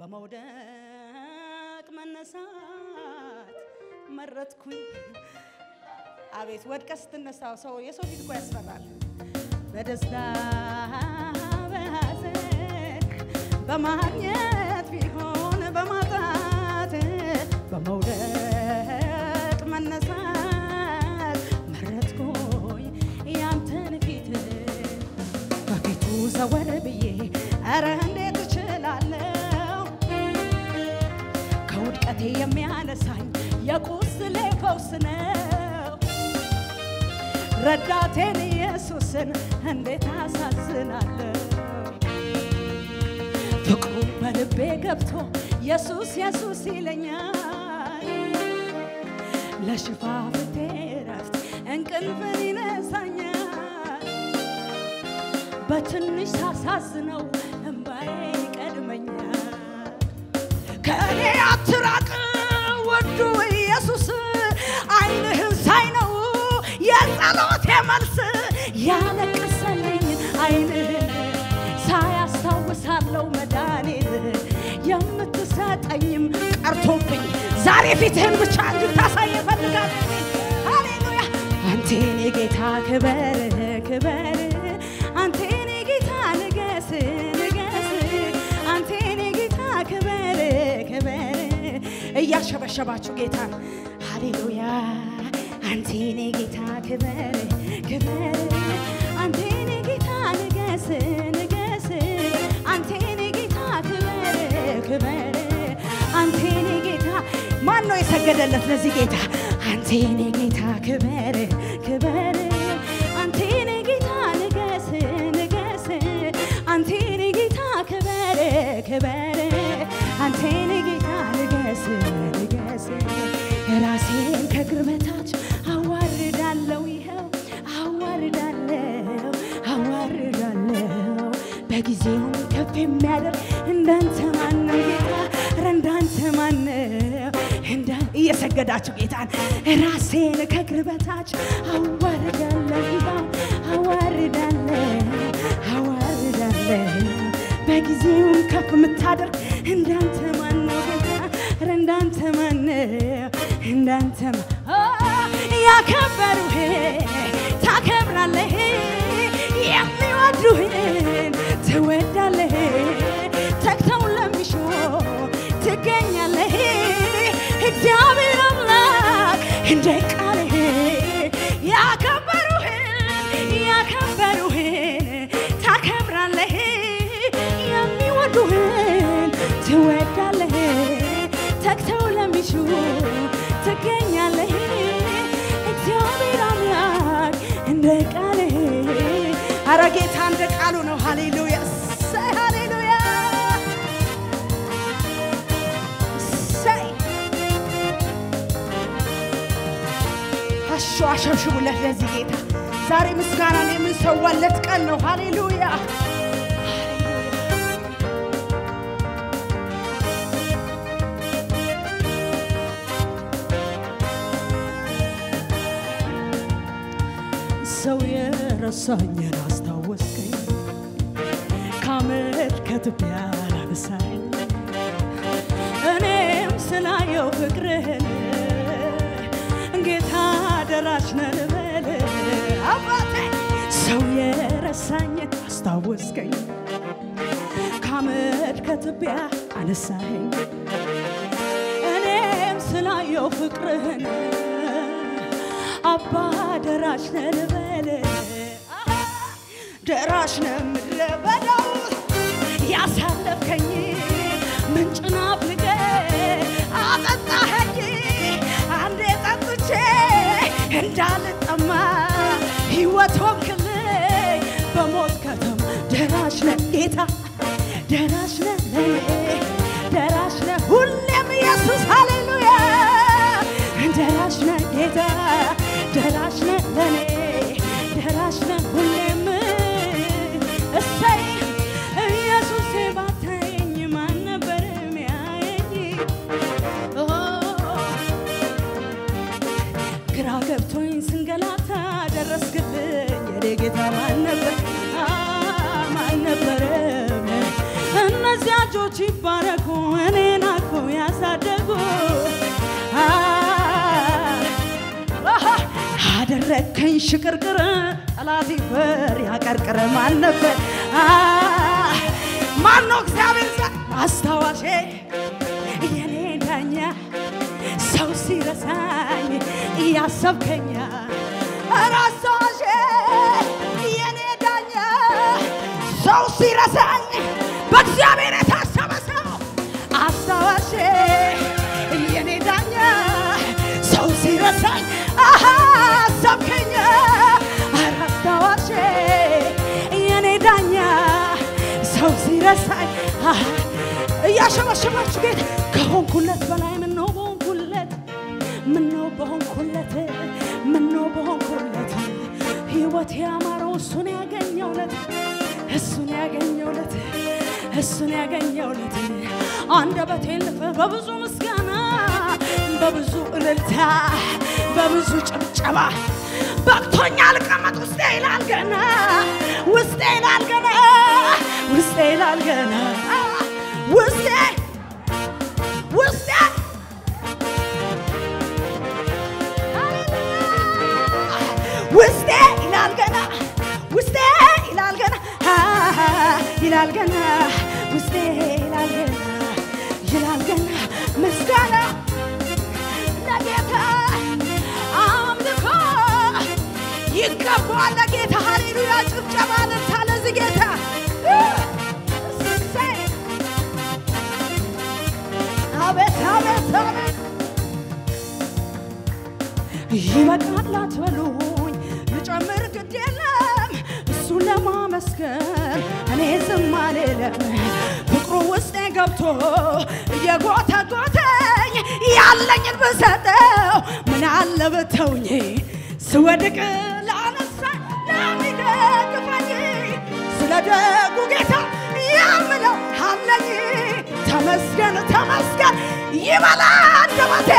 በመውደቅ መነሳት መረጥኩኝ። አቤት ወድቀ ስትነሳ ሰው የሰው ፊት እኮ ያስፈራል። በደስታ በሐዘን በማግኘት ቢሆን በማጣት በመውደቅ መነሳት መረጥኩኝ ያንተን ፊት በፊቱ ዘወር ብዬ ኧረ ከውድቀቴ የሚያነሳኝ የቁስሌ ፈውስ ነው። ረዳቴን ኢየሱስን እንዴት አሳዝናለሁ። ፍቅሩ በልቤ ገብቶ ኢየሱስ ኢየሱስ ይለኛል። ለሽፋፍቴ ረፍት እንቅልፍን ይነሳኛል። በትንሽ ሳሳዝነው እምባዬ ይቀድመኛል። ከእኔ አትራቅ ወዱ ኢየሱስ። ዓይንህን ሳይ ነው የጸሎቴ መልስ ያለቅሰልኝ ዓይንህን ሳያስታውሳለው መድኃኒት የምትሰጠኝም ቀርቶብኝ። ዛሬ ፊትህን ብቻ እንድታሳይ እፈልጋለሁ። ሃሌሉያ! አንተ የኔ ጌታ ክበር ክበር አንተ እያሸበሸባችሁ ጌታን ሃሌሉያ! አንተ ጌታ ክበር ክበር አንተ ጌታ ንገስ ንገስ። አንተ የኔ ጌታ ክበር ክበር አንተ የኔ ጌታ ማን ነው የሰገደለት ለዚህ ጌታ? አንተ ጌታ ክበር ክበር በጊዜውም ከፍ የሚያደርግ እንዳንተ ማነው ጌታ ኧረ እንዳንተ ማነው እየሰገዳችሁ ጌታን ራሴን ከእግር በታች አዋርዳለሁ። አዋርዳለሁ አዋርዳለሁ። በጊዜውም ከፍ የምታደርግ እንዳንተ ማነው ጌታ ኧረ እንዳንተ ማነው እንዳንተ ያከበሩህ ታከብራለህ የሚወዱህን ትወዳለህ? ተግተው ለሚሹ ትገኛለህ? እግዚአብሔር አምላክ እንደ ቃልህ አረ ጌታ እንደ ቃሉ ነው። ሃሌሉያ! እሰይ! ሃሌሉያ! እሰይ! አሾ አሸብሽቡለት ለዚህ ጌታ። ዛሬ ምስጋናን የምንሰዋለት ቀን ነው። ሃሌሉያ ሰው የረሳኝን አስታወስከኝ። ከአመድ ከትቢያ ላነሳኝ እኔም ስላየው ፍቅርህን ጌታ ደራሽ ነህ ልበል። አባቴ ሰው የረሳኝን አስታወስከኝ። ከአመድ ከትቢያ አነሳኸኝ። እኔም ስላየው ፍቅርህን አባ ደራሽ ነህ ልበል ደራሽ ነህ ምድረ በዳው። ያሳለፍከኝ ምንጭን አፍልቀህ አጠጣኸኝ። አንዴ ጠጥቼ እንዳልጠማ ሕይወት ሆንክልኝ። በሞት ከተማ ደራሽ ነህ ጌታ ደራሽ ነህ ስንገላታ ደረስክልኝ የኔ ጌታ ማን ነበር? ማን ነበረ? እነዚያ እጆች ይባረኩ እኔን አቅፎ ያሳደጉ። አ አሃ፣ አደረግከኝ ሽቅርቅር ጠላት ይፈር ያቀርቅር ማን ነበር? ማን ነው እግዚአብሔር አስታዋሼ የኔ ዳኛ ሰው ሲረሳኝ እያሰብከኛ አስታዋሼ የኔ ዳኛ ሰው ሲረሳኝ በእግዚአብሔር የታሰበ ሰው አስታዋሼ የኔ ዳኛ ሰው ሲረሳኝ አሃ አሰብከኝ። የኔ ዳኛ ሰው ሲረሳኝ እያሸበሸባችሁ ጌታ ከሆንኩለት በላይ ሕይወት ያማረው እሱን ያገኘውለት እሱን ያገኘውለት እሱን ያገኘውለት አንደበቴ ልፍ በብዙ ምስጋና በብዙ እልልታ በብዙ ጭብጨባ። በቅቶኛል ቀመጥ ውስጤ ይላል ገና ውስጤ ይላል ገና ውስጤ ይላል ገና ውስጤ ይላል ገና ውስጤ ይላል ገና ይላል ገና ምስጋና ለጌታ አምልኮ ይገባዋል ለጌታ። ሃሌሉያ! ጭብጨባ ልታ ለዚህ ጌታ! አቤት አቤት አቤት! ይበቃል አትበሉኝ ልጨምር ግድ የለም እሱን ለማመስገን እኔ ዝም አልልም። ፍቅሩ ውስጤ ገብቶ እየጎተጎተኝ ያለኝን ብሰጠው ምን አለ ብተውኝ። ስወድቅ ላነሳኝ ለሚደግፈኝ ስለ ደጉ ጌታ የምለው አለኝ። ተመስገን ተመስገን ይበላ አንደበቴ